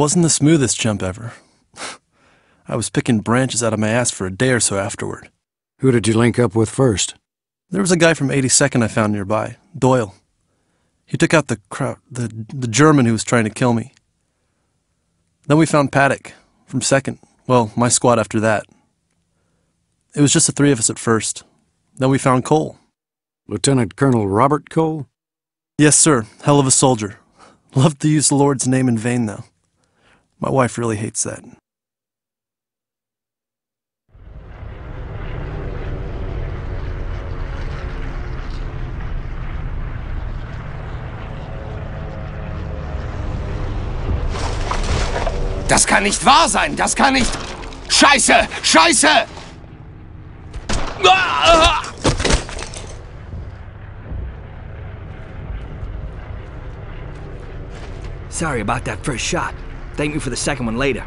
wasn't the smoothest jump ever. I was picking branches out of my ass for a day or so afterward. Who did you link up with first? There was a guy from 82nd I found nearby, Doyle. He took out the crowd, the, the German who was trying to kill me. Then we found Paddock from 2nd. Well, my squad after that. It was just the three of us at first. Then we found Cole. Lieutenant Colonel Robert Cole? Yes, sir. Hell of a soldier. Loved to use the Lord's name in vain, though. My wife really hates that. Das kann nicht wahr sein! Das kann nicht... Scheiße! Scheiße! Ah! Sorry about that first shot. Thank me for the second one later.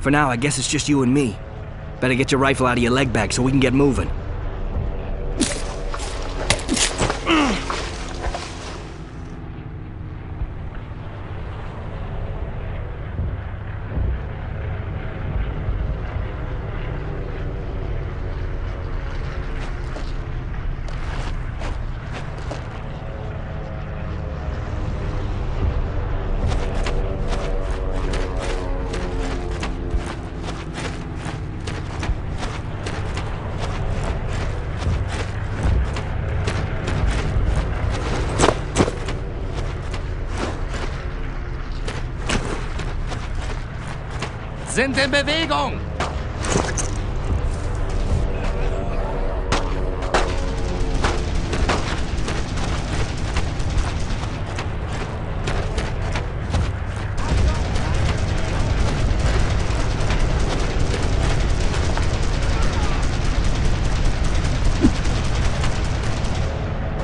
For now, I guess it's just you and me. Better get your rifle out of your leg bag so we can get moving. Sind in Bewegung!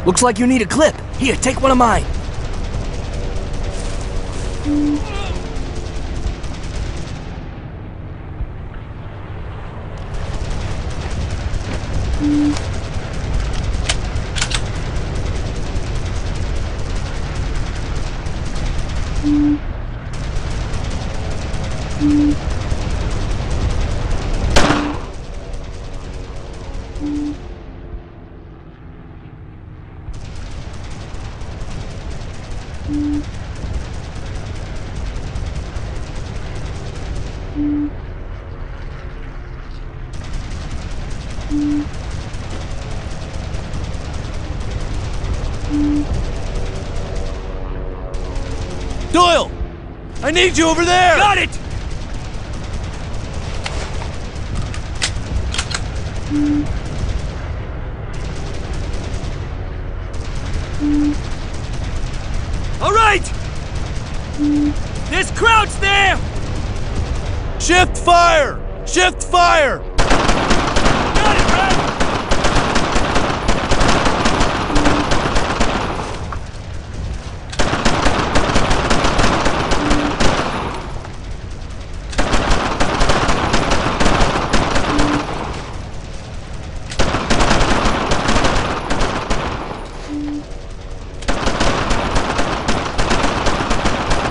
Looks like you need a clip. Here, take one of mine. Need you over there! Got it! All right! There's Crouch there! Shift fire! Shift fire! Got it, Brad!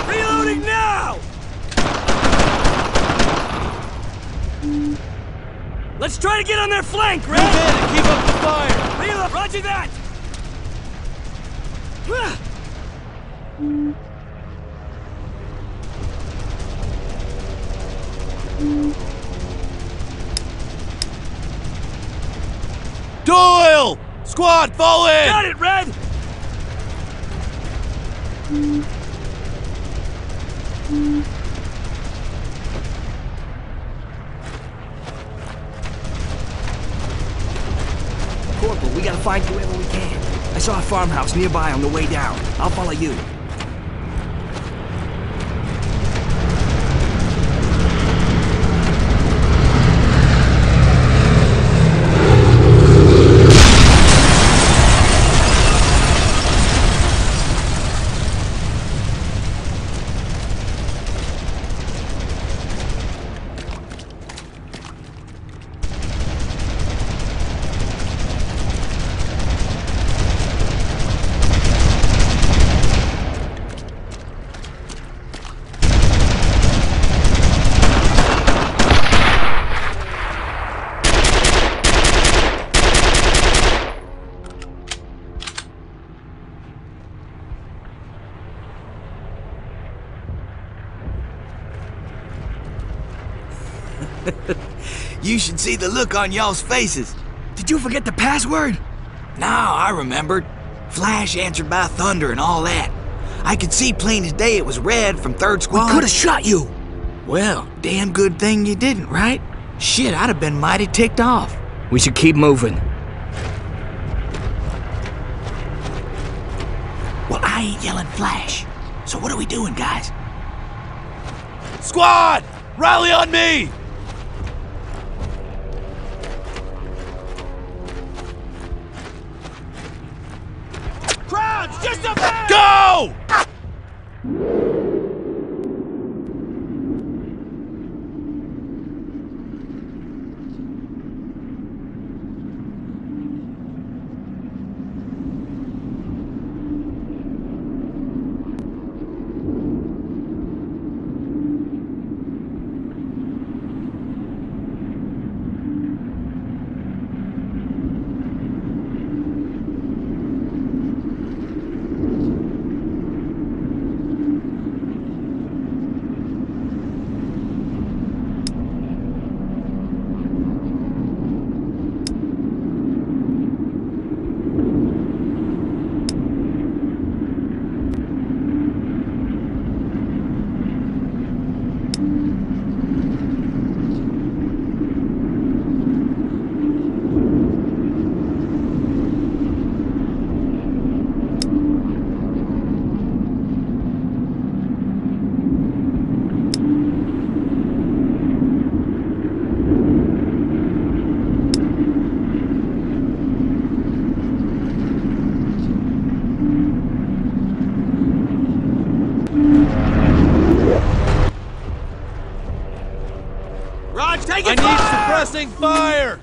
Reloading now! Let's try to get on their flank, Red! keep up the fire! Reload! Roger that! Doyle! Squad, fall in! Got it, Red! Find whoever we can. I saw a farmhouse nearby on the way down. I'll follow you. You should see the look on y'all's faces. Did you forget the password? No, I remembered. Flash answered by thunder and all that. I could see plain as day it was red from third squad. We squad. could have shot you. Well, damn good thing you didn't, right? Shit, I'd have been mighty ticked off. We should keep moving. Well, I ain't yelling flash. So what are we doing, guys? Squad! Rally on me! I need suppressing fire!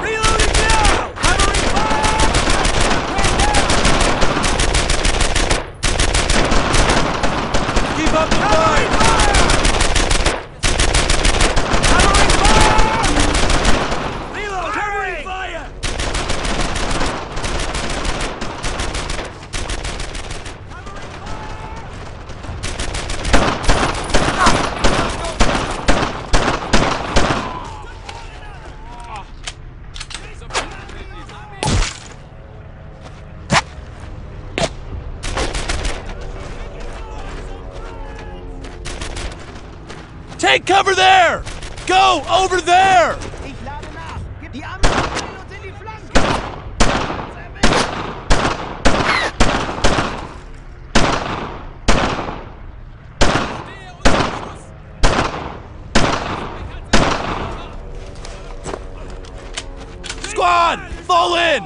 Reloading now! Hammering fire! Keep up the fight! Reload! Hammering fire! Take cover there! Go over there! Squad, fall in!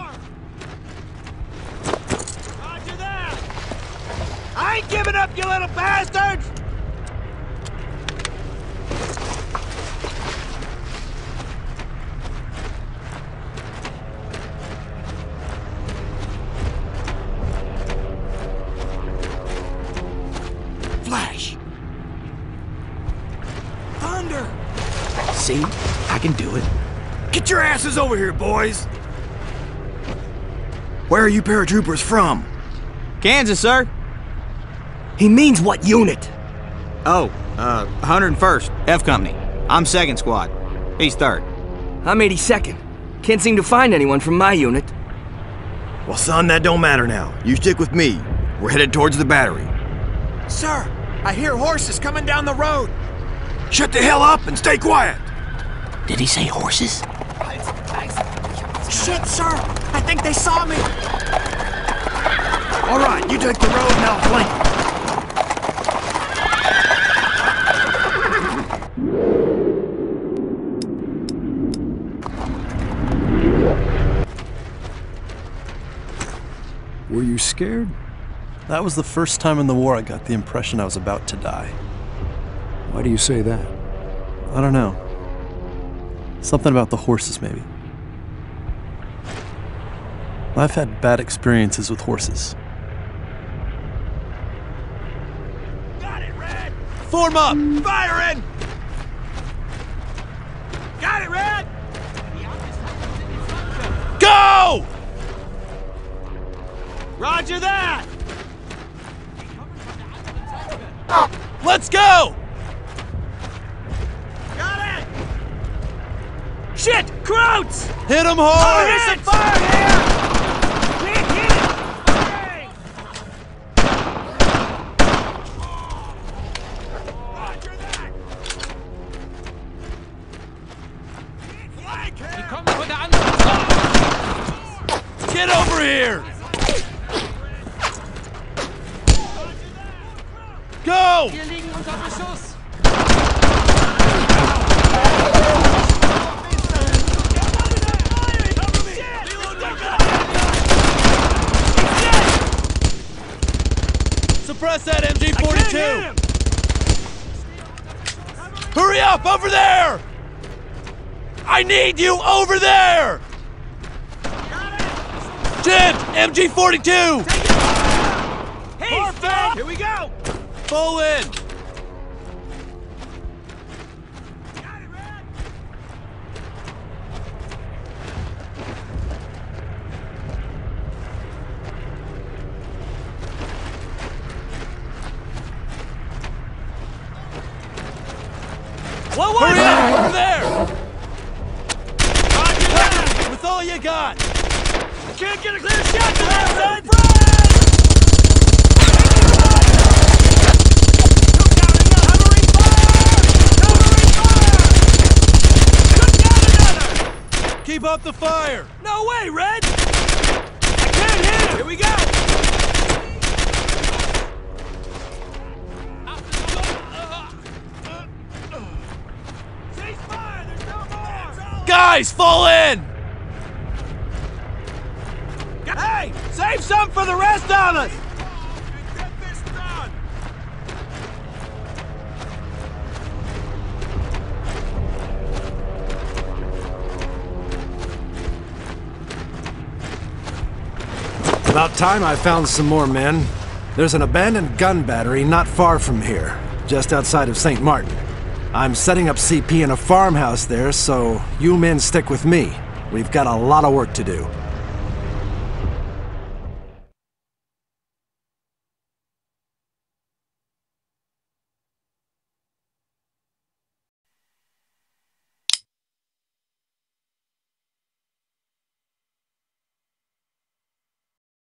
I ain't giving up, you little bastards! See? I can do it. Get your asses over here, boys! Where are you paratroopers from? Kansas, sir. He means what unit? Oh, uh, 101st, F Company. I'm second squad. He's third. I'm 82nd. Can't seem to find anyone from my unit. Well, son, that don't matter now. You stick with me. We're headed towards the battery. Sir, I hear horses coming down the road. Shut the hell up and stay quiet. Did he say horses? Shit, sir! I think they saw me! All right, you take the road and I'll flank. Were you scared? That was the first time in the war I got the impression I was about to die. Why do you say that? I don't know. Something about the horses, maybe. I've had bad experiences with horses. Got it, Red! Form up! Fire Got Hit him Oh, there's some fire here! Can't hit it! Roger that! Flank him! Get over here! Suppress that MG-42! Hurry up, over there! I need you over there! Jim, MG-42! Here we go! Fall in! What was Hurry up, over there! Roger that! With all you got! Can't get a clear shot to that side! Keep up the fire! No way, Red! I can't hit him! Here we go! Guys, fall in! Hey! Save some for the rest of us! Get this done! About time I found some more men. There's an abandoned gun battery not far from here, just outside of St. Martin. I'm setting up CP in a farmhouse there, so you men stick with me. We've got a lot of work to do.